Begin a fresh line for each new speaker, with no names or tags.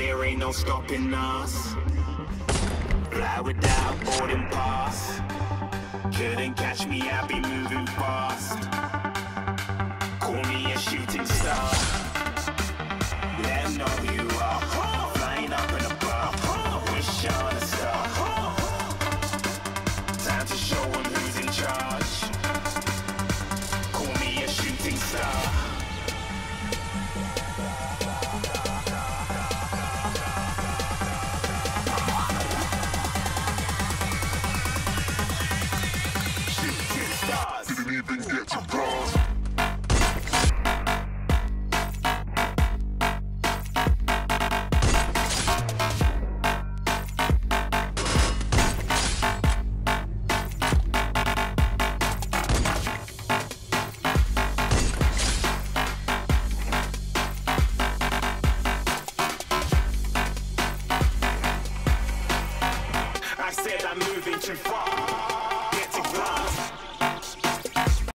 ain't no stopping us. Fly without boarding pass. Couldn't catch me, I be stars.
Get bronze.
I said I'm moving too far.